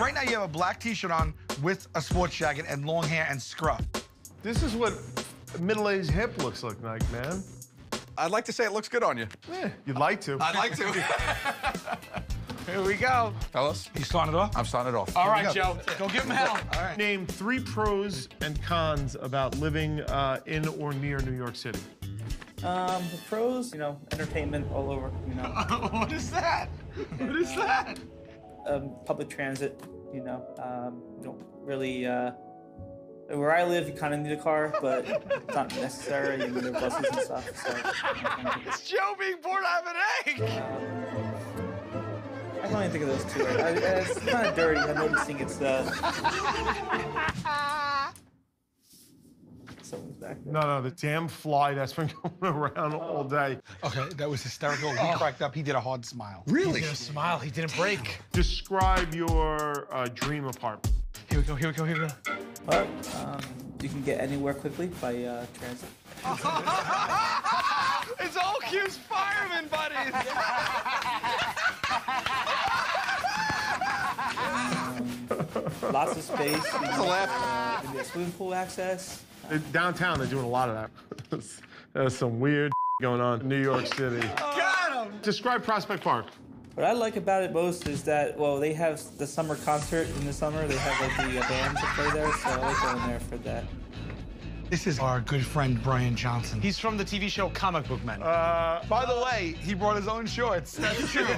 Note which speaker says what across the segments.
Speaker 1: Right now, you have a black T-shirt on with a sports jacket and long hair and scruff.
Speaker 2: This is what middle-aged hip looks like, man.
Speaker 3: I'd like to say it looks good on you.
Speaker 2: Yeah, you'd like to.
Speaker 3: I'd like to.
Speaker 1: Here we go.
Speaker 3: Fellas,
Speaker 1: You starting it off?
Speaker 3: I'm starting it off.
Speaker 1: All
Speaker 3: Here
Speaker 1: right,
Speaker 3: go.
Speaker 1: Joe. Go give him hell. All right.
Speaker 2: Name three pros and cons about living uh, in or near New York City.
Speaker 4: Um, the pros, you know, entertainment all over, you know.
Speaker 1: what is that? What is that?
Speaker 4: Um, public transit, you know, um, you don't really, uh, where I live, you kind of need a car, but it's not necessary. You need the buses and stuff. So,
Speaker 1: It's Joe being bored out of an egg.
Speaker 4: um, I can only think of those two. I, I, it's kind of dirty. I'm noticing it's uh. Someone's.
Speaker 2: No, no, the damn fly that's been going around all day.
Speaker 1: Okay, that was hysterical. He cracked up. He did a hard smile.
Speaker 3: Really?
Speaker 1: smile. He didn't break.
Speaker 2: Describe your uh, dream apartment.
Speaker 1: Here we go. Here we go. Here we go.
Speaker 4: But um, you can get anywhere quickly by uh, transit.
Speaker 1: It's all Q's fireman buddies.
Speaker 4: Lots of space. You
Speaker 3: That's a
Speaker 4: know,
Speaker 3: laugh.
Speaker 4: you get swimming pool access.
Speaker 2: Uh, Downtown, they're doing a lot of that. There's some weird going on in New York City.
Speaker 1: Got him.
Speaker 2: Describe Prospect Park.
Speaker 4: What I like about it most is that, well, they have the summer concert in the summer. They have like the uh, bands that play there, so I like going there for that.
Speaker 1: This is our good friend Bryan Johnson.
Speaker 5: He's from the TV show Comic Book Men.
Speaker 2: Uh,
Speaker 1: By the way, he brought his own shorts.
Speaker 2: That's true. the,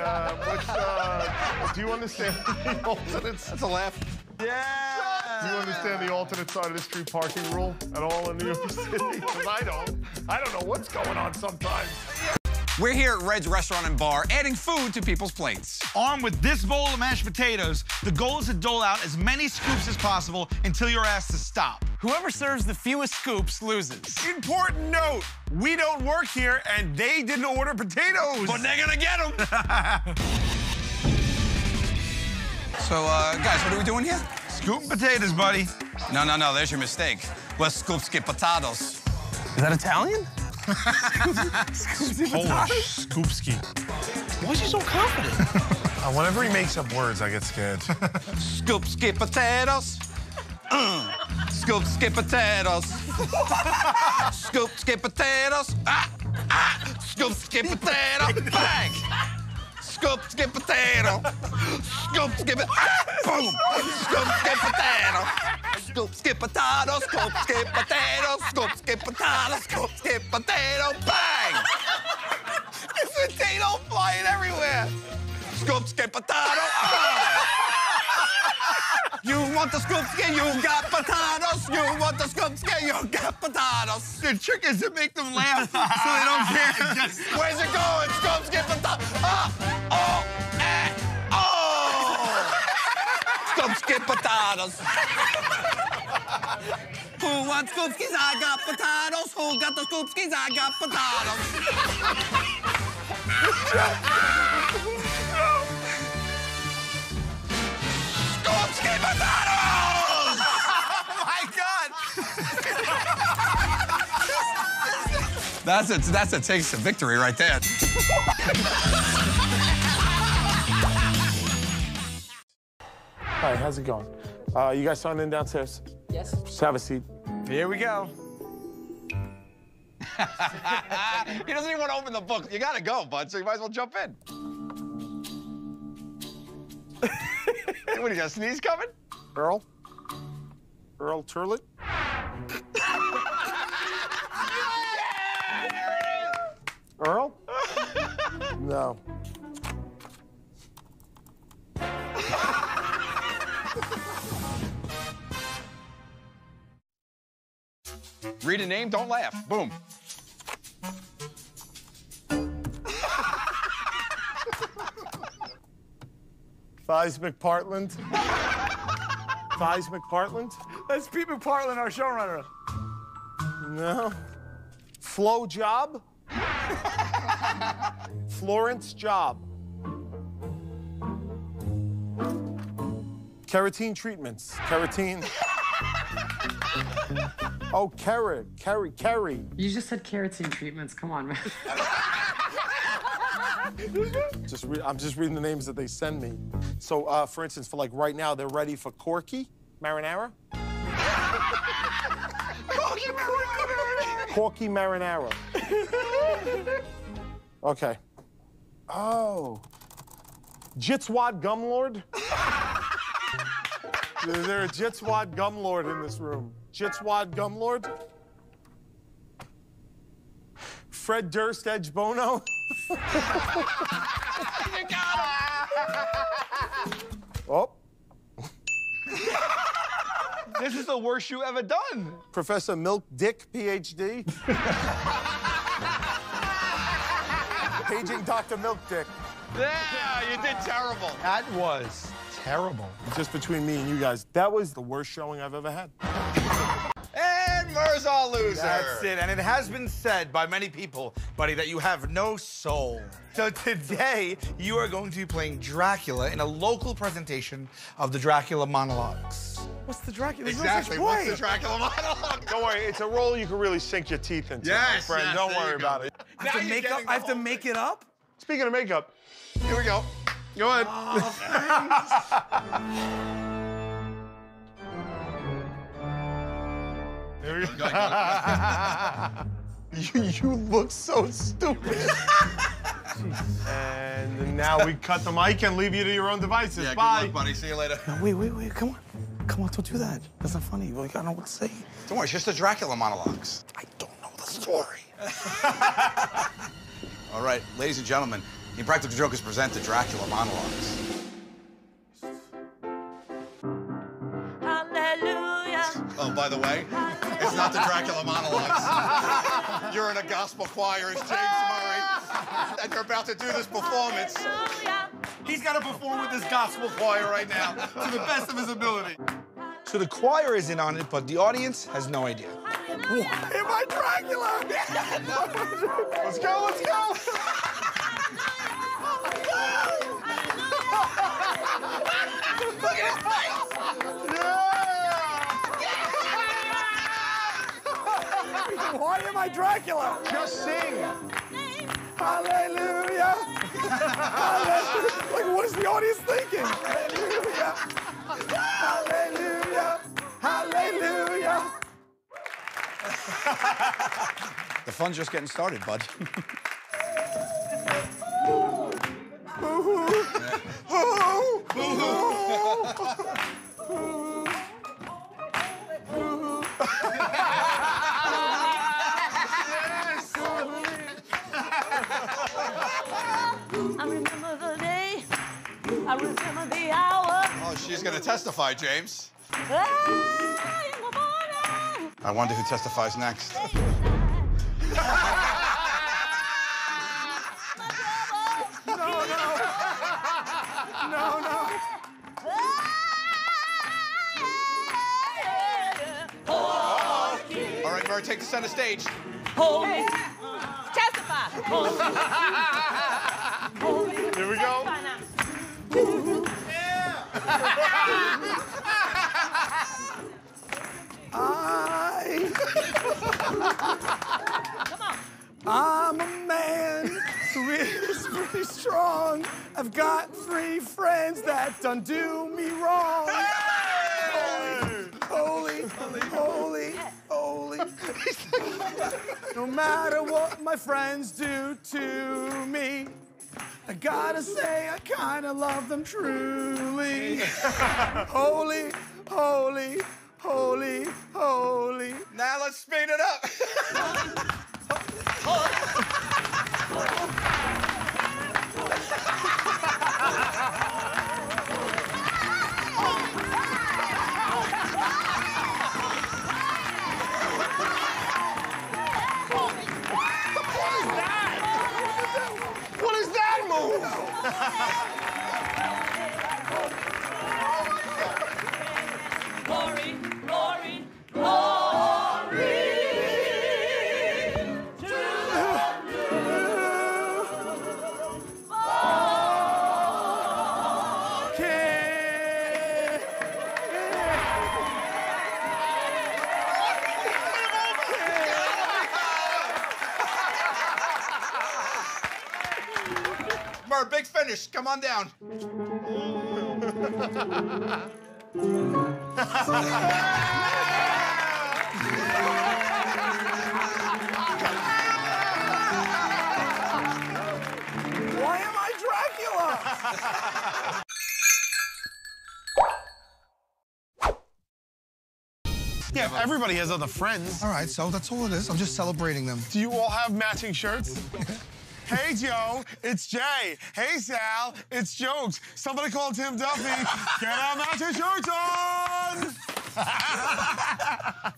Speaker 2: uh, what's, uh, do you understand the alternates?
Speaker 3: That's a laugh. Yeah.
Speaker 2: Do you understand the alternate side of the street parking rule at all in New York City? Because I don't. I don't know what's going on sometimes.
Speaker 3: We're here at Red's Restaurant and Bar, adding food to people's plates.
Speaker 1: Armed with this bowl of mashed potatoes, the goal is to dole out as many scoops as possible until you're asked to stop.
Speaker 5: Whoever serves the fewest scoops loses.
Speaker 2: Important note, we don't work here and they didn't order potatoes.
Speaker 3: But they're gonna get them. so, uh, guys, what are we doing here?
Speaker 1: Scooping potatoes, buddy.
Speaker 3: No, no, no, there's your mistake. Let's scoop skip potatoes.
Speaker 5: Is that Italian?
Speaker 6: Polish, Scoopski.
Speaker 5: Why is he so confident?
Speaker 6: Uh, whenever he makes up words, I get scared.
Speaker 3: Scoop skip potatoes. Uh, scoop skip potatoes. Scoop skip potatoes. Ah, ah. Scoop skip potato. Bang. Scoop skip potato. Scoop skip it. Ah, boom. Scoop skip potato. Scoop skip potato. Scoop skip potato. Scoop skip potato. Scoop skip potato. Bang. Potato flying everywhere. Scoop skip potato. Ah. You want the scoop skin, you got potatoes. You want the scoop skin, you got potatoes.
Speaker 1: The trick is to make them laugh so they don't care.
Speaker 3: Where's it going? Scoop skin potatoes. Ah, oh, oh. Scoop potatoes. Who wants scoop? I got potatoes. Who got the scoop? I got potatoes. Scoop potatoes! Oh my God! That's a, that's a taste of victory right there.
Speaker 2: Hi, how's it going? Uh, you guys signing in downstairs?
Speaker 4: Yes.
Speaker 2: Just have a seat.
Speaker 1: Here we go.
Speaker 3: he doesn't even want to open the book. You gotta go, bud, so you might as well jump in. what, you got a sneeze coming?
Speaker 2: Earl? Earl Turlet? Earl? No.
Speaker 3: Read a name, don't laugh. Boom.
Speaker 2: Thies McPartland? Thies McPartland?
Speaker 1: That's Pete McPartland, our showrunner.
Speaker 2: No. Flo Job? Florence Job. Keratin treatments. Keratin. Oh, Kerry, Kerry, Kerry.
Speaker 7: You just said keratin treatments. Come on, man.
Speaker 2: Just re- I'm just reading the names that they send me. So, uh, for instance, for like right now, they're ready for Corky marinara. Corky Marinara. Corky Marinara. Okay. Oh. Jitswad Gumlord? Is there a Jitswad Gumlord in this room? Jitswad Gumlord? Fred Durst Edge Bono? oh,
Speaker 1: This is the worst you ever done.
Speaker 2: Professor Milk Dick, PhD. Paging Dr. Milk Dick.
Speaker 1: Yeah, you did terrible. That was terrible.
Speaker 2: Just between me and you guys, that was the worst showing I've ever had.
Speaker 8: And Mirza loser.
Speaker 1: That's it. And it has been said by many people, buddy, that you have no soul. So today, you are going to be playing Dracula in a local presentation of the Dracula monologues. What's the Dracula? There's no such
Speaker 8: Exactly. What's the. Dracula monologue?
Speaker 2: Don't worry, it's a role you can really sink your teeth into, my
Speaker 8: Yes,
Speaker 2: friend.
Speaker 8: yes,
Speaker 2: Don't worry about it.
Speaker 9: I have to make up. I have to make it up.
Speaker 2: Speaking of makeup,
Speaker 8: Here we go. Go ahead.
Speaker 2: Oh, there you
Speaker 8: Go ahead,
Speaker 2: You, you look so stupid. and now we cut the mic and leave you to your own devices.
Speaker 8: Yeah, good
Speaker 2: Bye.
Speaker 8: luck, buddy. See you later.
Speaker 9: No, wait, wait, wait. Come on. Come on, don't do that. That's not funny. Like, I don't know what to say.
Speaker 8: Don't worry, it's just the Dracula monologues.
Speaker 9: I don't know the story.
Speaker 8: All right, ladies and gentlemen, the Impractical Jokers present the Dracula monologues.
Speaker 7: Hallelujah.
Speaker 8: Oh, by the way, it's not the Dracula monologues. You're in a gospel choir as James Murray, and you're about to do this performance.
Speaker 1: He's got to perform with this gospel choir right now to the best of his ability. So the choir is in on it, but the audience has no idea.
Speaker 7: Hallelujah.
Speaker 1: Am I Dracula? let's go, let's go.
Speaker 9: Why am I Dracula?
Speaker 2: Just sing.
Speaker 9: Hallelujah. Hallelujah. Like, what is the audience thinking? Hallelujah. Hallelujah. Hallelujah.
Speaker 8: The fun's just getting started, bud.
Speaker 7: I
Speaker 8: Oh, she's gonna testify, James.
Speaker 7: In the morning.
Speaker 8: I wonder who testifies next.
Speaker 9: No, no.
Speaker 8: All right, Murray, take the center stage.
Speaker 7: Holy. Testify.
Speaker 9: I'm a man, really, really strong. I've got three friends that done do me wrong. Holy, holy, holy, holy. No matter what my friends do to me, I gotta say I kinda love them truly. Holy, holy, holy, holy.
Speaker 8: Now let's speed it up.
Speaker 2: What is that move?
Speaker 3: Akbar, big finish. Come on down.
Speaker 5: Why am I Dracula?
Speaker 2: Yeah, everybody has other friends.
Speaker 1: All right, so that's all it is. I'm just celebrating them.
Speaker 2: Do you all have matching shirts? hey, Joe, it's Jay. Hey, Sal, it's Jokes. Somebody call Tim Duffy. Get our matching shirts on!
Speaker 1: I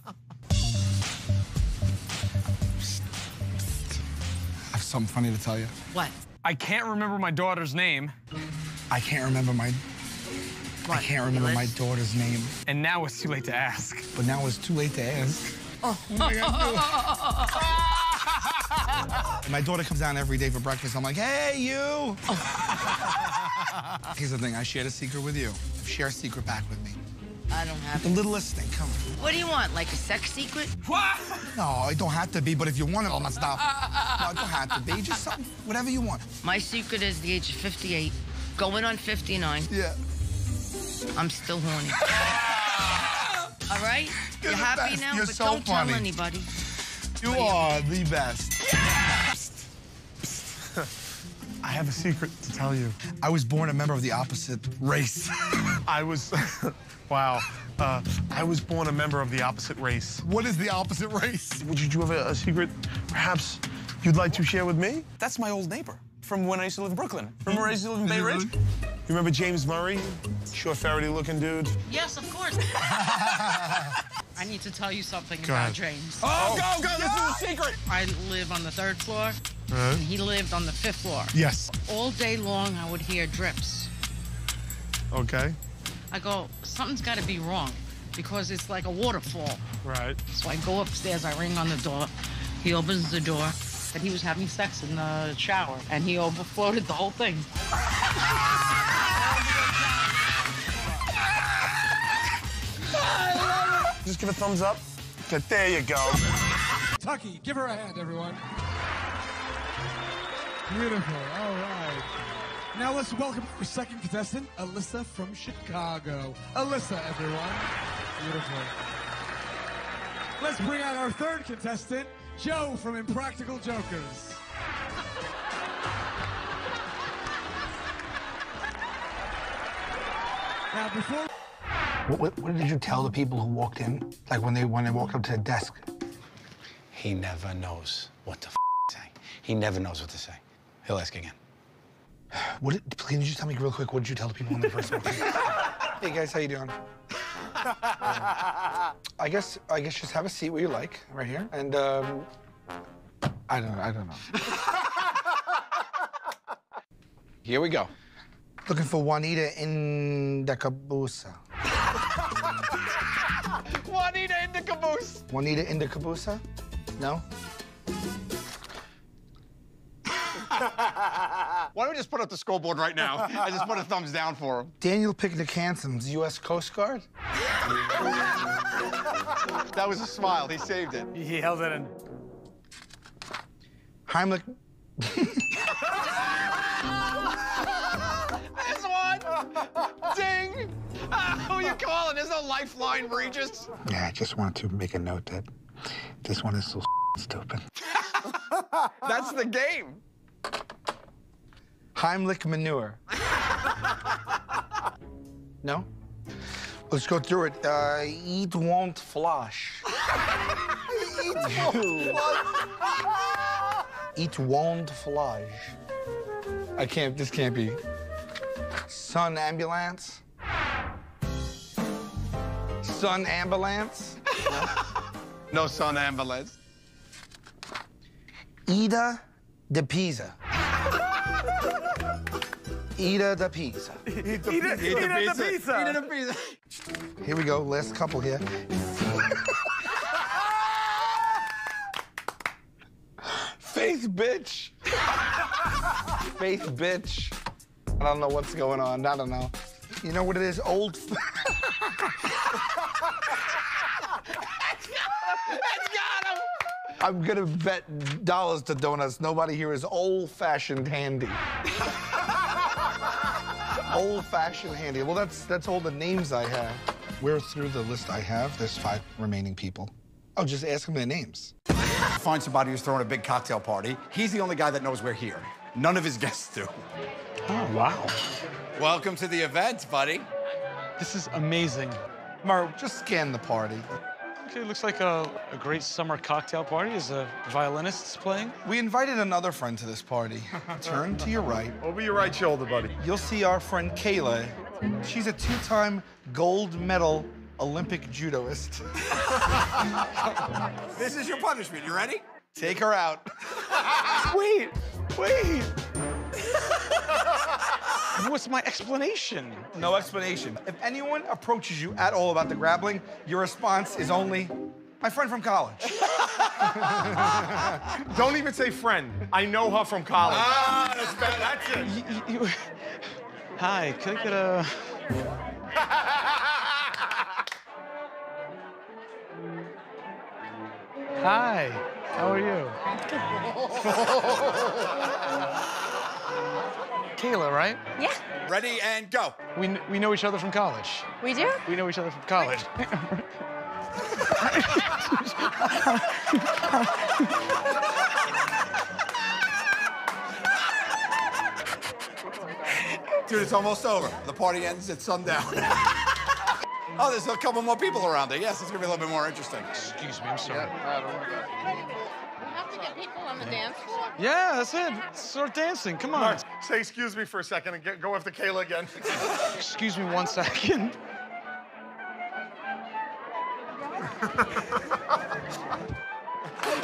Speaker 1: have something funny to tell you.
Speaker 10: What?
Speaker 9: I can't remember my daughter's name,
Speaker 1: I can't remember my. I can't remember my daughter's name,
Speaker 9: and now it's too late to ask.
Speaker 1: but now it's too late to ask.
Speaker 10: Oh.
Speaker 1: And my daughter comes down every day for breakfast. I'm like, hey, you. Here's the thing. I shared a secret with you. Share a secret back with me.
Speaker 10: I don't have
Speaker 1: The
Speaker 10: it.
Speaker 1: littlest thing. Come on.
Speaker 10: What do you want? Like a sex secret? What?
Speaker 1: No, it don't have to be. But if you want it, I'm not stopping. No, it don't have to be. Just something, whatever you want.
Speaker 10: My secret is the age of 58, going on 59.
Speaker 1: Yeah.
Speaker 10: I'm still horny. All right?
Speaker 1: You're
Speaker 10: You're happy
Speaker 1: best.
Speaker 10: now?
Speaker 1: You're
Speaker 10: but
Speaker 1: so
Speaker 10: don't
Speaker 1: funny.
Speaker 10: tell anybody.
Speaker 1: You are the best.
Speaker 2: I have a secret to tell you.
Speaker 1: I was born a member of the opposite race.
Speaker 2: I was, wow. Uh, I was born a member of the opposite race.
Speaker 1: what is the opposite race?
Speaker 2: Would you have a, a secret perhaps you'd like to share with me?
Speaker 11: That's my old neighbor from when I used to live in Brooklyn. Remember when I used to live in Bay Ridge?
Speaker 2: You remember James Murray? Short, ferrety looking dude.
Speaker 12: Yes, of course. I need to tell you something
Speaker 2: Go
Speaker 12: about
Speaker 2: ahead.
Speaker 12: James.
Speaker 11: Oh, oh go, go, this is a secret.
Speaker 12: I live on the third floor, uh-huh. and he lived on the fifth floor.
Speaker 2: Yes.
Speaker 12: All day long, I would hear drips.
Speaker 2: Okay.
Speaker 12: I go, something's got to be wrong, because it's like a waterfall.
Speaker 2: Right.
Speaker 12: So I go upstairs, I ring on the door. He opens the door, and he was having sex in the shower, and he overfloated the whole thing.
Speaker 2: Just give a thumbs up. Good, There you go.
Speaker 13: Tucky, give her a hand, everyone. Beautiful. All right. Now let's welcome our second contestant, Alyssa from Chicago. Alyssa, everyone. Beautiful. Let's bring out our third contestant, Joe from Impractical Jokers. Now, before
Speaker 1: What, what, what did you tell the people who walked in? Like when they when they walked up to the desk?
Speaker 11: He never knows what to f- say. He never knows what to say. He'll ask again.
Speaker 1: What did, can you just tell me real quick? What did you tell the people when they first walked in? hey guys, how you doing? I guess I guess just have a seat where you like, right here, and um, I don't I don't know.
Speaker 11: Here we go.
Speaker 1: Looking for Juanita in the caboose.
Speaker 11: Juanita in the caboose.
Speaker 1: Juanita in the caboose? No.
Speaker 3: Why don't we just put up the scoreboard right now? I just put a thumbs down for him.
Speaker 1: Daniel Picnic Hanson's U.S. Coast Guard.
Speaker 3: That was a smile. He saved it.
Speaker 5: He held it in.
Speaker 1: Heimlich.
Speaker 3: You calling? There's no lifeline, Regis.
Speaker 1: Yeah, I just wanted to make a note that this one is so stupid.
Speaker 3: That's the game.
Speaker 1: Heimlich manure. no? Let's go through it. Uh, eat won't flush. Eat won't flush. I can't, this can't be. Sun ambulance. Sun ambulance.
Speaker 3: No son ambulance.
Speaker 1: Ida de Pisa. Ida de Pisa.
Speaker 5: Eat the, eat it, eat it the pizza.
Speaker 3: Eat a pizza.
Speaker 1: Here we go, last couple here. Faith bitch. Faith bitch. I don't know what's going on. I don't know. You know what it is? Old.
Speaker 3: That's got him.
Speaker 1: I'm gonna bet dollars to donuts. Nobody here is old-fashioned handy. old-fashioned handy. Well, that's that's all the names I have. We're through the list I have. There's five remaining people. Oh, just ask them their names.
Speaker 8: Find somebody who's throwing a big cocktail party. He's the only guy that knows we're here. None of his guests do.
Speaker 9: Oh, wow.
Speaker 8: Welcome to the event, buddy.
Speaker 9: This is amazing.
Speaker 1: Murr, just scan the party.
Speaker 9: Okay, looks like a, a great summer cocktail party. Is a violinist playing?
Speaker 1: We invited another friend to this party. Turn to your right.
Speaker 2: Over your right shoulder, buddy.
Speaker 1: You'll see our friend Kayla. She's a two-time gold medal Olympic judoist.
Speaker 8: This is your punishment. You ready?
Speaker 1: Take her out.
Speaker 9: Wait, wait. What's my explanation?
Speaker 1: No explanation. If anyone approaches you at all about the grappling, your response is only, my friend from college.
Speaker 2: Don't even say friend. I know her from college.
Speaker 14: Ah, that's bad. That's it.
Speaker 9: You- you- Hi, could I get a... Hi, how are you? Kayla, right?
Speaker 15: Yeah,
Speaker 8: Ready and go.
Speaker 9: We, we know each other from college.
Speaker 15: we do.
Speaker 9: We know each other from college.
Speaker 8: Dude, it's almost over. The party ends at sundown. oh, there's a couple more people around there. Yes, it's gonna be a little bit more interesting.
Speaker 9: Excuse me, I'm sorry. Yeah.
Speaker 16: We have to get people on the dance floor.
Speaker 9: Yeah, that's it. Start dancing. Come on.
Speaker 2: Mark, say excuse me for a second and get, go after Kayla again.
Speaker 9: Excuse me one second.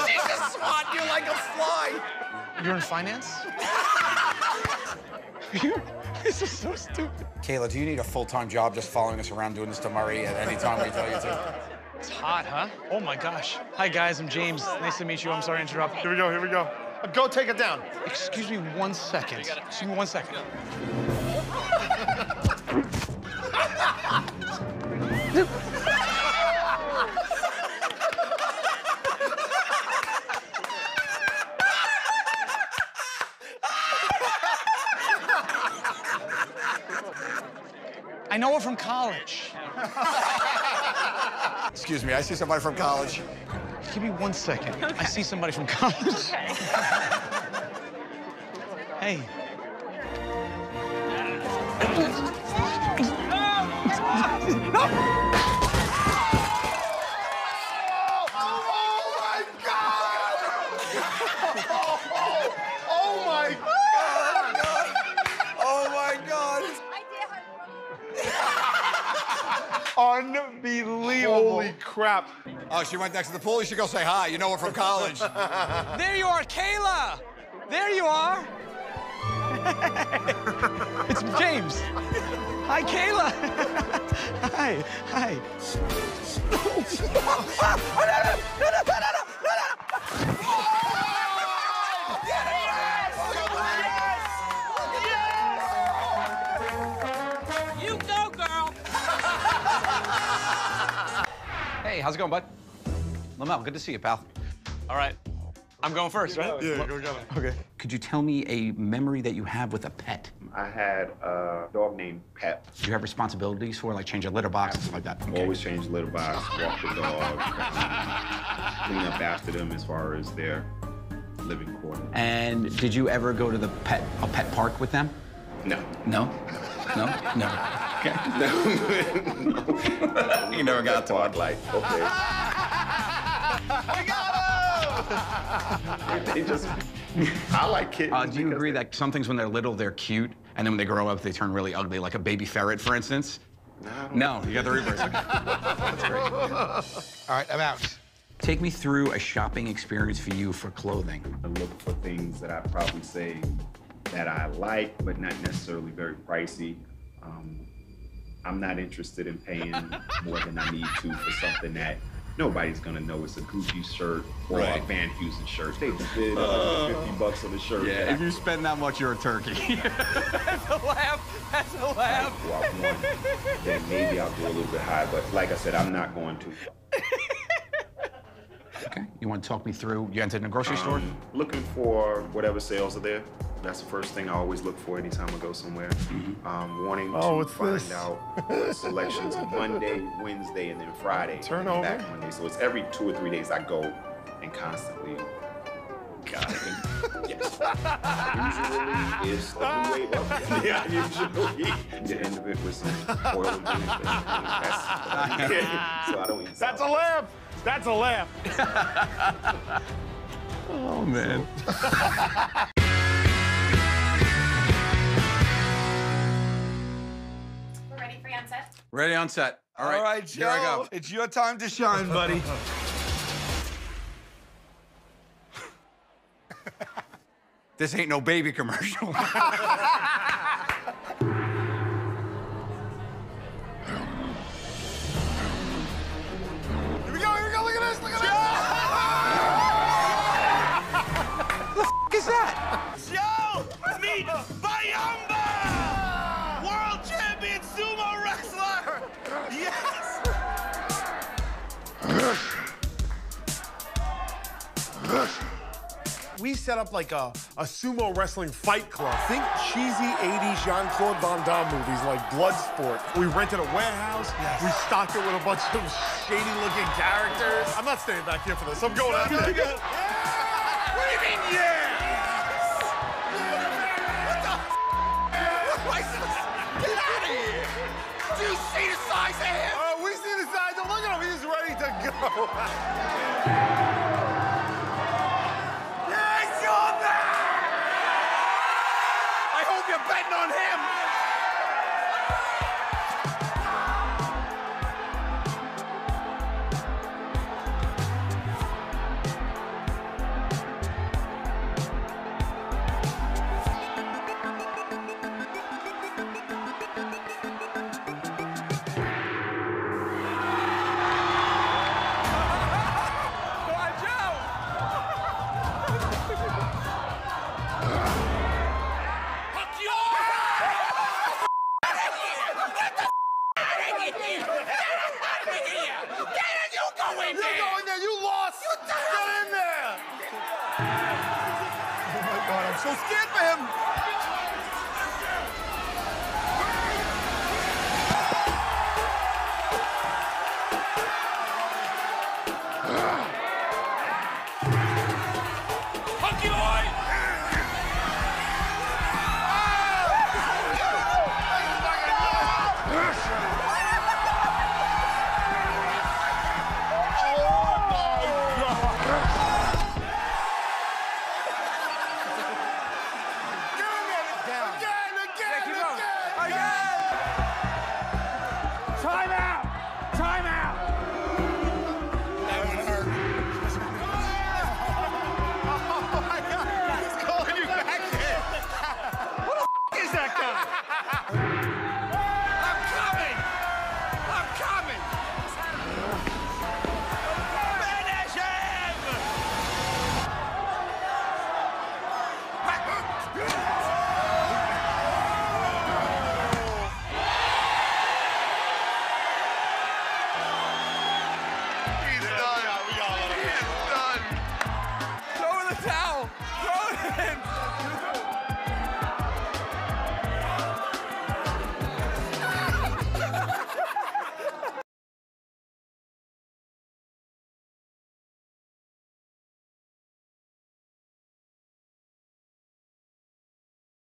Speaker 8: Jesus, Swan, you're like a fly.
Speaker 9: You're in finance? this is so stupid.
Speaker 8: Kayla, do you need a full-time job just following us around doing this to Murray at any time we tell you to?
Speaker 9: It's hot, huh? Oh my gosh. Hi guys, I'm James. Nice to meet you. I'm sorry to interrupt.
Speaker 2: Here we go, here we go. Go take it down.
Speaker 9: Excuse me one second. Excuse me one second. I know her from college.
Speaker 8: Excuse me, I see somebody from college.
Speaker 9: Give me one second. I see somebody from college. hey.
Speaker 2: Oh my God!
Speaker 8: Oh my God!
Speaker 1: Unbelievable.
Speaker 2: Holy crap.
Speaker 8: Oh, she went next to the pool. You should go say hi. You know her from college.
Speaker 9: There you are, Kayla! There you are! it's James. Hi, Kayla. hi, hi.
Speaker 15: You go, girl.
Speaker 11: Hey, how's it going, bud? Lamel, good to see you, pal.
Speaker 9: All right. I'm going first, right?
Speaker 2: Yeah, go, go.
Speaker 9: Okay.
Speaker 11: Could you tell me a memory that you have with a pet?
Speaker 17: I had a dog named Pep.
Speaker 11: Do you have responsibilities for, like change a litter box and stuff like that? Okay.
Speaker 17: Always change the litter box, walk the dog, clean up after them as far as their living quarters.
Speaker 11: And did you ever go to the pet a pet park with them?
Speaker 17: No.
Speaker 11: No? No? No. Okay.
Speaker 17: No. you never got to I'd like, okay. they just, I like kittens.
Speaker 11: Uh, do you agree that some things when they're little they're cute, and then when they grow up they turn really ugly, like a baby ferret, for instance? No, you got the reverse. Okay. That's great.
Speaker 1: All right, I'm out.
Speaker 11: Take me through a shopping experience for you for clothing.
Speaker 17: I look for things that I probably say that I like, but not necessarily very pricey. Um, I'm not interested in paying more than I need to for something that nobody's gonna know it's a Gucci shirt or
Speaker 11: Right.
Speaker 17: a Van Heusen shirt. They bid
Speaker 11: Uh,
Speaker 17: 50 bucks on the shirt.
Speaker 11: Yeah, if you spend that much, you're a turkey.
Speaker 9: That's a laugh. That's a laugh.
Speaker 17: Well, one, then maybe I'll go a little bit high, but like I said, I'm not going to.
Speaker 11: Okay. You want to talk me through? You entered in a grocery store.
Speaker 17: Um, looking for whatever sales are there. That's the first thing I always look for anytime I go somewhere. Um, wanting
Speaker 2: Oh,
Speaker 17: to
Speaker 2: what's
Speaker 17: find
Speaker 2: this?
Speaker 17: out selections Monday, Wednesday, and then Friday.
Speaker 2: Turnover.
Speaker 17: Back Monday. So it's every two or three days I go and constantly. Got it. yes. Usually is the way up. Yeah, usually the end of it with some oil and vinegar. That's, so I don't eat.
Speaker 2: That's a lamp. That's a lamp.
Speaker 3: Oh, man.
Speaker 18: Ready on set.
Speaker 3: All right.
Speaker 1: All right,
Speaker 3: Here I go.
Speaker 1: It's your time to shine, buddy.
Speaker 3: This ain't no baby commercial.
Speaker 2: There we go. Here we We set up like a, a sumo wrestling fight club. Think cheesy 80s Jean Claude Van Damme movies like Bloodsport. We rented a warehouse. We stocked it with a bunch of shady looking characters. I'm not staying back here for this. I'm going out there.
Speaker 1: What do you mean, yeah? What the Get out of here! Do you see the size of him?
Speaker 2: Oh, we see the size. Look at him. He's ready to go.
Speaker 1: I hope you're betting on him!